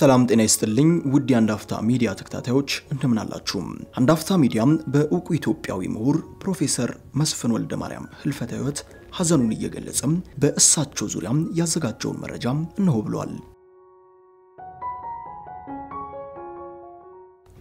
ሰላም ጤና ይስጥልኝ ውድ የአንድ አፍታ ሚዲያ ተከታታዮች እንደምን አላችሁ? አንድ አፍታ ሚዲያም በእውቁ ኢትዮጵያዊ ምሁር ፕሮፌሰር መስፍን ወልደ ማርያም ህልፈተ ህይወት ሐዘኑን እየገለጸም በእሳቸው ዙሪያም ያዘጋጀውን መረጃም እነሆ ብሏል።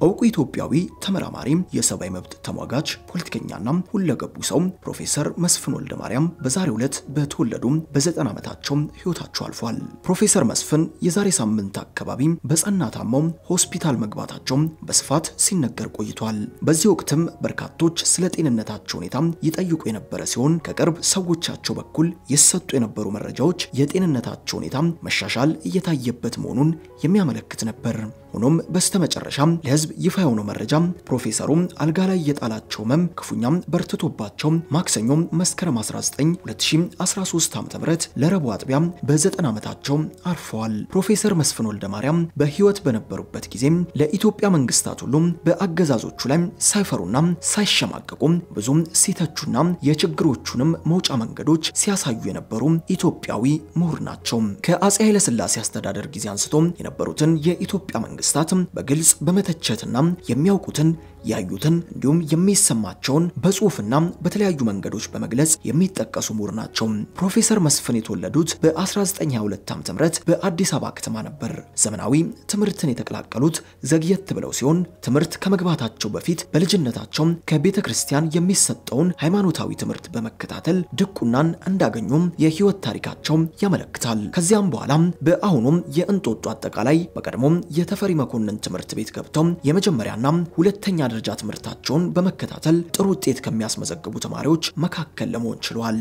እውቁ ኢትዮጵያዊ ተመራማሪ፣ የሰብአዊ መብት ተሟጋች፣ ፖለቲከኛና ሁለገቡ ሰው ፕሮፌሰር መስፍን ወልደ ማርያም በዛሬው ዕለት በተወለዱ በዘጠና ዓመታቸው ህይወታቸው አልፏል። ፕሮፌሰር መስፍን የዛሬ ሳምንት አካባቢ በጸና ታመው ሆስፒታል መግባታቸው በስፋት ሲነገር ቆይቷል። በዚህ ወቅትም በርካቶች ስለ ጤንነታቸው ሁኔታ ይጠይቁ የነበረ ሲሆን ከቅርብ ሰዎቻቸው በኩል የሰጡ የነበሩ መረጃዎች የጤንነታቸው ሁኔታ መሻሻል እየታየበት መሆኑን የሚያመለክት ነበር። ሆኖም በስተመጨረሻም ለህዝብ ይፋ የሆነው መረጃ ፕሮፌሰሩ አልጋ ላይ የጣላቸው ህመም ክፉኛም በርትቶባቸው ማክሰኞ መስከረም 19 2013 ዓ.ም ለረቡዕ አጥቢያ በ90 ዓመታቸው አርፈዋል። ፕሮፌሰር መስፍን ወልደ ማርያም በህይወት በነበሩበት ጊዜ ለኢትዮጵያ መንግስታት ሁሉ በአገዛዞቹ ላይ ሳይፈሩና ሳይሸማቀቁ ብዙም ሲተቹና የችግሮቹንም መውጫ መንገዶች ሲያሳዩ የነበሩ ኢትዮጵያዊ ምሁር ናቸው። ከአጼ ኃይለሥላሴ አስተዳደር ጊዜ አንስቶ የነበሩትን የኢትዮጵያ መንግስታት በግልጽ በመተቸትና የሚያውቁትን ያዩትን እንዲሁም የሚሰማቸውን በጽሁፍና በተለያዩ መንገዶች በመግለጽ የሚጠቀሱ ምሁር ናቸው። ፕሮፌሰር መስፍን የተወለዱት በ1922 ዓ.ም በአዲስ አበባ ከተማ ነበር። ዘመናዊ ትምህርትን የተቀላቀሉት ዘግየት ብለው ሲሆን ትምህርት ከመግባታቸው በፊት በልጅነታቸው ከቤተ ክርስቲያን የሚሰጠውን ሃይማኖታዊ ትምህርት በመከታተል ድቁናን እንዳገኙም የህይወት ታሪካቸው ያመለክታል። ከዚያም በኋላ በአሁኑም የእንጦጦ አጠቃላይ በቀድሞም የተፈሪ መኮንን ትምህርት ቤት ገብተው የመጀመሪያና ሁለተኛ ደረጃ ትምህርታቸውን በመከታተል ጥሩ ውጤት ከሚያስመዘግቡ ተማሪዎች መካከል ለመሆን ችሏል።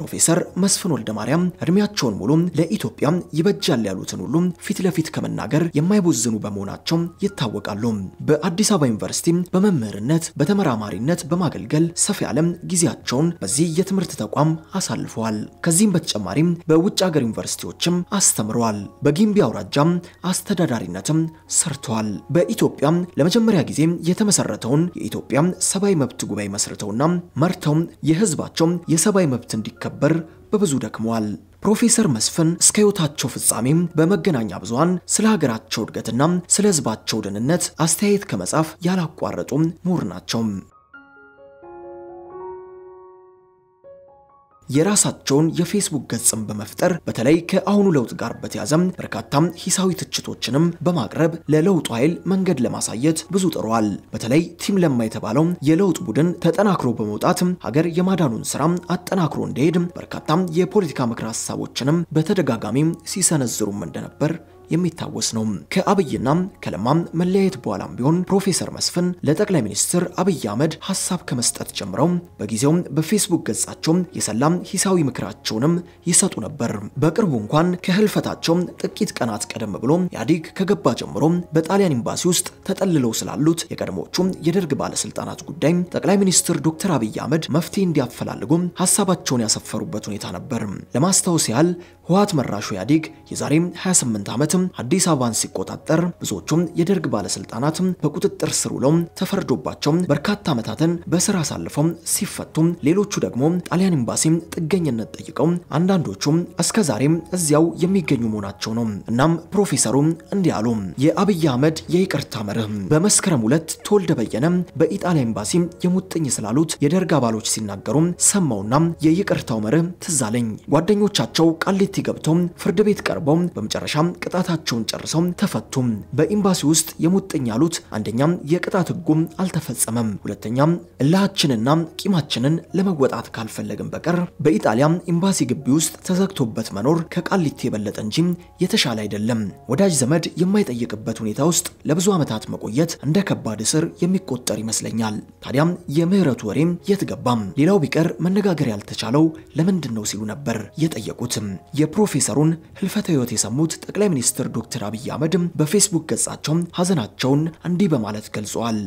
ፕሮፌሰር መስፍን ወልደ ማርያም እድሜያቸውን ሙሉ ለኢትዮጵያ ይበጃል ያሉትን ሁሉ ፊት ለፊት ከመናገር የማይቦዝኑ በመሆናቸው ይታወቃሉ። በአዲስ አበባ ዩኒቨርሲቲ በመምህርነት በተመራማሪነት በማገልገል ሰፊ ያለ ጊዜያቸውን በዚህ የትምህርት ተቋም አሳልፈዋል። ከዚህም በተጨማሪም በውጭ ሀገር ዩኒቨርሲቲዎችም አስተምረዋል። በጊምቢ አውራጃም አስተዳዳሪነትም ሰርተዋል። በኢትዮጵያ ለመጀመሪያ ጊዜ የተመሰረተውን የኢትዮጵያ ሰብአዊ መብት ጉባኤ መስርተውና መርተው የህዝባቸው የሰብአዊ መብት እንዲከበር በብዙ ደክመዋል። ፕሮፌሰር መስፍን እስከ ህይወታቸው ፍጻሜም በመገናኛ ብዙሃን ስለ ሀገራቸው እድገትና ስለ ህዝባቸው ደህንነት አስተያየት ከመጻፍ ያላቋረጡ ምሁር ናቸው። የራሳቸውን የፌስቡክ ገጽም በመፍጠር በተለይ ከአሁኑ ለውጥ ጋር በተያያዘም በርካታም ሂሳዊ ትችቶችንም በማቅረብ ለለውጡ ኃይል መንገድ ለማሳየት ብዙ ጥረዋል። በተለይ team ለማ የተባለው የለውጥ ቡድን ተጠናክሮ በመውጣት ሀገር የማዳኑን ስራ አጠናክሮ እንዲሄድ በርካታም የፖለቲካ ምክረ ሀሳቦችንም በተደጋጋሚ ሲሰነዝሩም እንደነበር የሚታወስ ነው። ከአብይና ከለማም መለያየት በኋላም ቢሆን ፕሮፌሰር መስፍን ለጠቅላይ ሚኒስትር አብይ አህመድ ሀሳብ ከመስጠት ጀምረው በጊዜው በፌስቡክ ገጻቸው የሰላም ሂሳዊ ምክራቸውንም ይሰጡ ነበር። በቅርቡ እንኳን ከህልፈታቸው ጥቂት ቀናት ቀደም ብሎ ኢህአዴግ ከገባ ጀምሮ በጣሊያን ኤምባሲ ውስጥ ተጠልለው ስላሉት የቀድሞቹ የደርግ ባለስልጣናት ጉዳይ ጠቅላይ ሚኒስትር ዶክተር አብይ አህመድ መፍትሄ እንዲያፈላልጉ ሀሳባቸውን ያሰፈሩበት ሁኔታ ነበር። ለማስታወስ ያህል ህወሓት መራሹ ኢህአዴግ የዛሬ 28 ዓመት አዲስ አበባን ሲቆጣጠር ብዙዎቹም የደርግ ባለስልጣናት በቁጥጥር ስር ውለው ተፈርዶባቸው በርካታ ዓመታትን በስራ አሳልፈው ሲፈቱ፣ ሌሎቹ ደግሞ ጣሊያን ኤምባሲ ጥገኝነት ጠይቀው አንዳንዶቹም እስከ ዛሬም እዚያው የሚገኙ መሆናቸው ነው። እናም ፕሮፌሰሩ እንዲህ አሉ። የአብይ አህመድ የይቅርታ መርህ በመስከረም ሁለት ተወልደ በየነ በኢጣሊያ ኤምባሲ የሙጥኝ ስላሉት የደርግ አባሎች ሲናገሩ ሰማውና የይቅርታው መርህ ትዝ አለኝ። ጓደኞቻቸው ቃሊቲ ገብተው ፍርድ ቤት ቀርበው በመጨረሻ ቅጣት ቸውን ጨርሰው ተፈቱ። በኤምባሲ ውስጥ የሙጥኝ ያሉት አንደኛም የቅጣት ህጉም አልተፈጸመም፣ ሁለተኛም እልሃችንና ቂማችንን ለመወጣት ካልፈለግን በቀር በኢጣሊያ ኤምባሲ ግቢ ውስጥ ተዘግቶበት መኖር ከቃሊቲ የበለጠ እንጂ የተሻለ አይደለም። ወዳጅ ዘመድ የማይጠይቅበት ሁኔታ ውስጥ ለብዙ ዓመታት መቆየት እንደ ከባድ እስር የሚቆጠር ይመስለኛል። ታዲያም የምህረቱ ወሬም የት ገባም? ሌላው ቢቀር መነጋገር ያልተቻለው ለምንድን ነው ሲሉ ነበር የጠየቁትም። የፕሮፌሰሩን ህልፈተ ህይወት የሰሙት ጠቅላይ ሚኒስትር ዶክተር አብይ አህመድ በፌስቡክ ገጻቸው ሐዘናቸውን እንዲህ በማለት ገልጸዋል።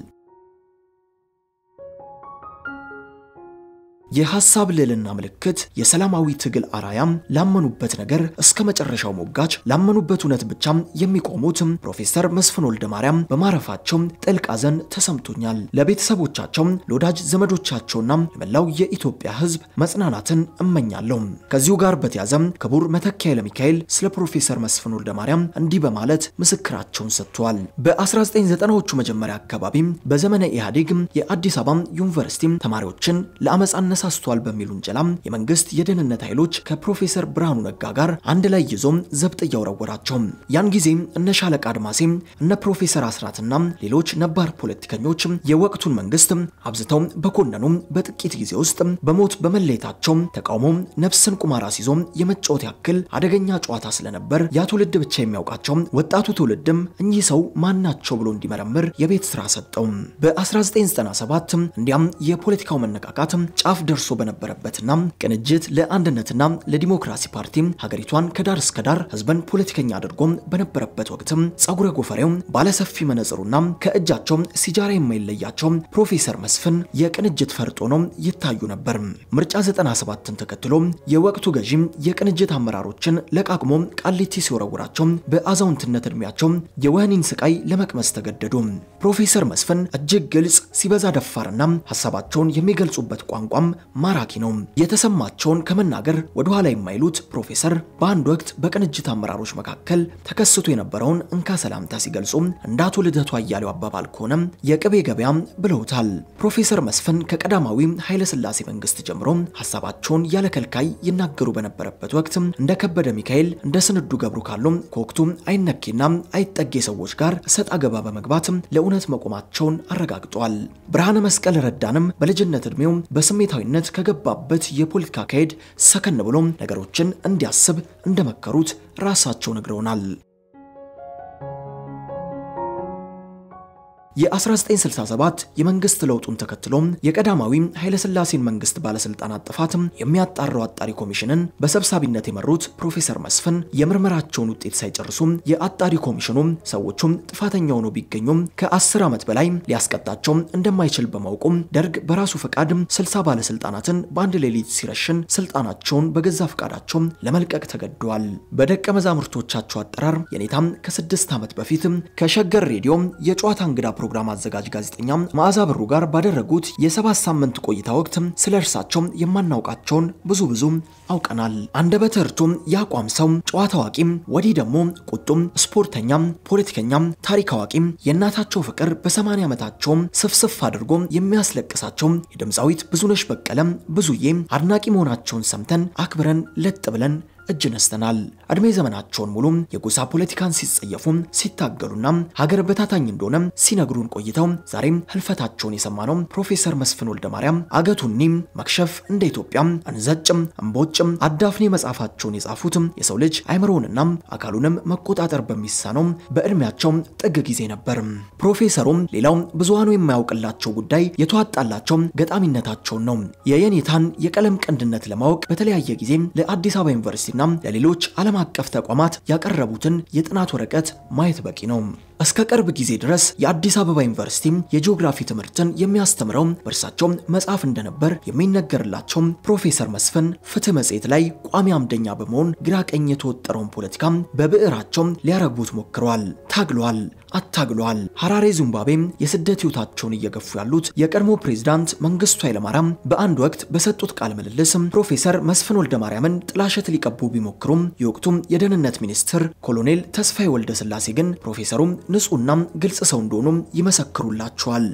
የሐሳብ ልዕልና ምልክት፣ የሰላማዊ ትግል አራያም፣ ላመኑበት ነገር እስከ መጨረሻው ሞጋች፣ ላመኑበት እውነት ብቻ የሚቆሙት ፕሮፌሰር መስፍን ወልደ ማርያም በማረፋቸው ጥልቅ ሐዘን ተሰምቶኛል። ለቤተሰቦቻቸው፣ ለወዳጅ ዘመዶቻቸውና ለመላው የኢትዮጵያ ሕዝብ መጽናናትን እመኛለሁ። ከዚሁ ጋር በተያዘ ክቡር መተኪያ ኃይለሚካኤል ስለ ፕሮፌሰር መስፍን ወልደ ማርያም እንዲህ በማለት ምስክራቸውን ሰጥተዋል። በ1990ዎቹ መጀመሪያ አካባቢ በዘመነ ኢህአዴግ የአዲስ አበባ ዩኒቨርሲቲ ተማሪዎችን ለአመፅ አነሳስቷል በሚል ውንጀላ የመንግስት የደህንነት ኃይሎች ከፕሮፌሰር ብርሃኑ ነጋ ጋር አንድ ላይ ይዞ ዘብጥ እያወረወራቸው ያን ጊዜ እነ ሻለቃ አድማሴ እነ ፕሮፌሰር አስራትና ሌሎች ነባር ፖለቲከኞች የወቅቱን መንግስት አብዝተው በኮነኑ በጥቂት ጊዜ ውስጥ በሞት በመለየታቸው ተቃውሞ ነፍስን ቁማር አስይዞ የመጫወት ያክል አደገኛ ጨዋታ ስለነበር ያ ትውልድ ብቻ የሚያውቃቸው ወጣቱ ትውልድም እኚህ ሰው ማናቸው ብሎ እንዲመረምር የቤት ስራ ሰጠው። በ1997 እንዲያም የፖለቲካው መነቃቃት ጫፍ ደርሶ በነበረበትና ቅንጅት ለአንድነትና ለዲሞክራሲ ፓርቲ ሀገሪቷን ከዳር እስከ ዳር ህዝብን ፖለቲከኛ አድርጎ በነበረበት ወቅት ጸጉረ ጎፈሬው ባለሰፊ መነጽሩና ከእጃቸው ሲጃራ የማይለያቸው ፕሮፌሰር መስፍን የቅንጅት ፈርጦ ነው ይታዩ ነበር። ምርጫ 97ን ተከትሎ የወቅቱ ገዢ የቅንጅት አመራሮችን ለቃቅሞ ቃሊቲ ሲወረውራቸው በአዛውንትነት እድሜያቸው የወህኒን ስቃይ ለመቅመስ ተገደዱ። ፕሮፌሰር መስፍን እጅግ ግልጽ፣ ሲበዛ ደፋርና ሀሳባቸውን የሚገልጹበት ቋንቋም ማራኪ ነው። የተሰማቸውን ከመናገር ወደኋላ የማይሉት ፕሮፌሰር በአንድ ወቅት በቅንጅት አመራሮች መካከል ተከስቶ የነበረውን እንካ ሰላምታ ሲገልጹ እንደ አቶ ልደቱ አያሌው አባባል ከሆነ የቅቤ ገበያ ብለውታል። ፕሮፌሰር መስፍን ከቀዳማዊ ኃይለ ሥላሴ መንግስት ጀምሮ ሀሳባቸውን ያለ ከልካይ ይናገሩ በነበረበት ወቅት እንደ ከበደ ሚካኤል እንደ ስንዱ ገብሩ ካሉ ከወቅቱ አይነኬና አይጠጌ ሰዎች ጋር እሰጥ አገባ በመግባት ለእውነት መቆማቸውን አረጋግጧል። ብርሃነ መስቀል ረዳንም በልጅነት ዕድሜው በስሜታዊነት ከገባበት የፖለቲካ አካሄድ ሰከን ብሎ ነገሮችን እንዲያስብ እንደመከሩት ራሳቸው ነግረውናል። የ1967 የመንግስት ለውጡን ተከትሎ የቀዳማዊ ኃይለሥላሴን መንግስት ባለስልጣናት ጥፋት የሚያጣራው አጣሪ ኮሚሽንን በሰብሳቢነት የመሩት ፕሮፌሰር መስፍን የምርመራቸውን ውጤት ሳይጨርሱ የአጣሪ ኮሚሽኑ ሰዎቹም ጥፋተኛ ሆነው ቢገኙም ከ10 ዓመት በላይ ሊያስቀጣቸው እንደማይችል በማወቁ ደርግ በራሱ ፈቃድ 60 ባለስልጣናትን በአንድ ሌሊት ሲረሽን ስልጣናቸውን በገዛ ፈቃዳቸው ለመልቀቅ ተገደዋል። በደቀ መዛሙርቶቻቸው አጠራር የኔታም ከስድስት ዓመት በፊት ከሸገር ሬዲዮ የጨዋታ እንግዳ ፕሮግራም አዘጋጅ ጋዜጠኛ መዓዛ ብሩ ጋር ባደረጉት የሰባት ሳምንት ቆይታ ወቅት ስለ እርሳቸው የማናውቃቸውን ብዙ ብዙ አውቀናል። አንደበተ ርቱዕ የአቋም ሰው፣ ጨዋታ አዋቂም፣ ወዲህ ደግሞ ቁጡም፣ ስፖርተኛም፣ ፖለቲከኛም፣ ታሪክ አዋቂም፣ የእናታቸው ፍቅር በሰማንያ ዓመታቸው ስፍስፍ አድርጎ የሚያስለቅሳቸው የድምፃዊት ብዙነሽ በቀለም ብዙዬ አድናቂ መሆናቸውን ሰምተን አክብረን ለጥ ብለን እጅ ነስተናል። እድሜ ዘመናቸውን ሙሉ የጎሳ ፖለቲካን ሲጸየፉ ሲታገሉና ሀገር በታታኝ እንደሆነ ሲነግሩን ቆይተው ዛሬም ህልፈታቸውን የሰማነው ፕሮፌሰር መስፍን ወልደ ማርያም አገቱኒ መክሸፍ እንደ ኢትዮጵያ እንዘጭም እምቦጭም አዳፍኔ መጽሐፋቸውን የጻፉት የሰው ልጅ አይምሮውንና አካሉንም መቆጣጠር በሚሳነው በእድሜያቸው ጥግ ጊዜ ነበር። ፕሮፌሰሩም ሌላው ብዙሃኑ የማያውቅላቸው ጉዳይ የተዋጣላቸው ገጣሚነታቸውን ነው። የየኔታን የቀለም ቅንድነት ለማወቅ በተለያየ ጊዜ ለአዲስ አበባ ዩኒቨርሲቲ ና ለሌሎች ዓለም አቀፍ ተቋማት ያቀረቡትን የጥናት ወረቀት ማየት በቂ ነው። እስከ ቅርብ ጊዜ ድረስ የአዲስ አበባ ዩኒቨርሲቲ የጂኦግራፊ ትምህርትን የሚያስተምረው በእርሳቸው መጽሐፍ እንደነበር የሚነገርላቸው ፕሮፌሰር መስፍን ፍትህ መጽሔት ላይ ቋሚ አምደኛ በመሆን ግራ ቀኝ የተወጠረውን ፖለቲካ በብዕራቸው ሊያረግቡት ሞክረዋል፣ ታግለዋል፣ አታግለዋል። ሐራሬ ዚምባብዌ የስደት ሕይወታቸውን እየገፉ ያሉት የቀድሞ ፕሬዝዳንት መንግስቱ ኃይለማርያም በአንድ ወቅት በሰጡት ቃለ ምልልስ ፕሮፌሰር መስፍን ወልደ ማርያምን ጥላሸት ሊቀቡ ቢሞክሩም የወቅቱም የደህንነት ሚኒስትር ኮሎኔል ተስፋዬ ወልደ ስላሴ ግን ፕሮፌሰሩም ንጹህና ግልጽ ሰው እንደሆኑ ይመሰክሩላቸዋል።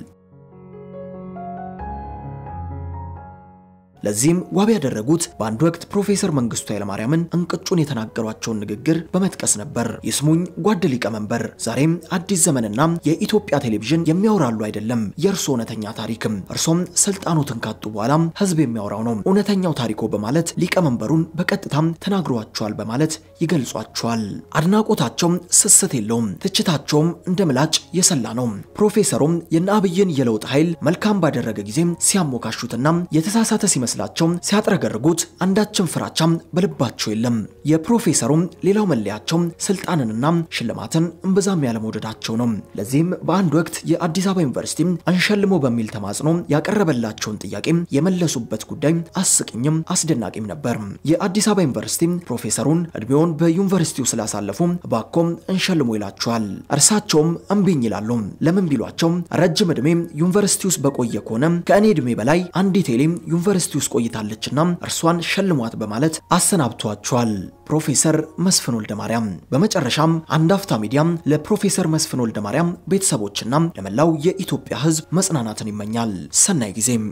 ለዚህም ዋቢ ያደረጉት በአንድ ወቅት ፕሮፌሰር መንግስቱ ኃይለማርያምን እንቅጩን የተናገሯቸውን ንግግር በመጥቀስ ነበር። ይስሙኝ ጓድ ሊቀመንበር፣ ዛሬም አዲስ ዘመንና የኢትዮጵያ ቴሌቪዥን የሚያወራሉ አይደለም የእርሶ እውነተኛ ታሪክም እርሶም ስልጣኖትን ካጡ በኋላ ህዝብ የሚያወራው ነው እውነተኛው ታሪኮ በማለት ሊቀመንበሩን በቀጥታም ተናግሯቸዋል በማለት ይገልጿቸዋል። አድናቆታቸውም ስስት የለውም፣ ትችታቸውም እንደ ምላጭ የሰላ ነው። ፕሮፌሰሩም የነ አብይን የለውጥ ኃይል መልካም ባደረገ ጊዜ ሲያሞካሹትና የተሳሳተ ሲመ ሲመስላቸው ሲያጥረገርጉት አንዳችን ፍራቻም በልባቸው የለም። የፕሮፌሰሩም ሌላው መለያቸው ስልጣንንና ሽልማትን እምብዛም ያለመውደዳቸው ነው። ለዚህም በአንድ ወቅት የአዲስ አበባ ዩኒቨርሲቲ አንሸልሞ በሚል ተማጽኖ ያቀረበላቸውን ጥያቄ የመለሱበት ጉዳይ አስቂኝም አስደናቂም ነበር። የአዲስ አበባ ዩኒቨርሲቲ ፕሮፌሰሩን እድሜውን በዩኒቨርሲቲው ስላሳለፉ እባክዎ እንሸልምዎ ይላቸዋል። እርሳቸውም እምቢኝ ይላሉ። ለምን ቢሏቸው ረጅም ዕድሜ ዩኒቨርሲቲ ውስጥ በቆየ ከሆነ ከእኔ ዕድሜ በላይ አንዲት ኤሊም ዩኒቨርሲቲ ውስጥ ቆይታለችና እርሷን ሸልሟት በማለት አሰናብቷቸዋል። ፕሮፌሰር መስፍን ወልደ ማርያም። በመጨረሻም አንድ አፍታ ሚዲያ ለፕሮፌሰር መስፍን ወልደ ማርያም ቤተሰቦችና ለመላው የኢትዮጵያ ሕዝብ መጽናናትን ይመኛል። ሰናይ ጊዜም